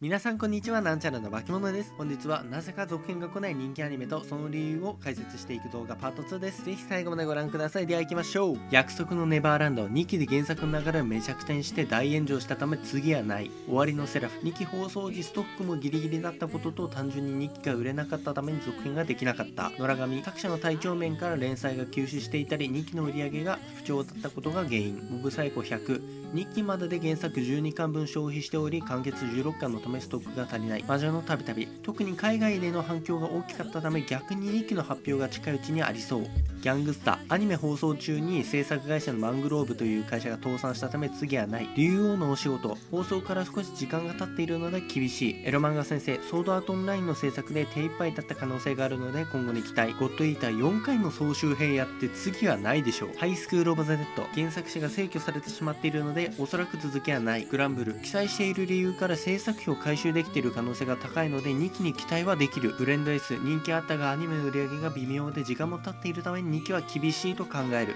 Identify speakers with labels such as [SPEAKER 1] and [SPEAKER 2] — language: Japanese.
[SPEAKER 1] 皆さんこんにちはなんちゃらの化け物です。本日はなぜか続編が来ない人気アニメとその理由を解説していく動画パート2です。ぜひ最後までご覧ください。では行きましょう。約束のネバーランド2期で原作の流れをめちゃくちゃにして大炎上したため次はない。終わりのセラフ。2期放送時ストックもギリギリだったことと単純に2期が売れなかったために続編ができなかった。野良神作者の体調面から連載が休止していたり2期の売り上げが不調だったことが原因。モブサイコ100 2期までで原作12巻分消費しており完結16巻のためストックが足りない。魔女のたびたび特に海外での反響が大きかったため逆に2期の発表が近いうちにありそう。ギャングスタアニメ放送中に制作会社のマングローブという会社が倒産したため次はない。竜王のお仕事。放送から少し時間が経っているので厳しい。エロ漫画先生ソードアートオンラインの制作で手一杯だった可能性があるので今後に期待。ゴッドイーター4回の総集編やって次はないでしょう。ハイスクールオブザ・デッド。原作者が逝去されてしまっているのでおそらく続きはない。ぐらんぶる。記載している理由から制作費を回収できている可能性が高いので2期に期待はできる。ブレンド S 人気あったがアニメの売り上げが微妙で時間も経っているために2期は厳しいと考える。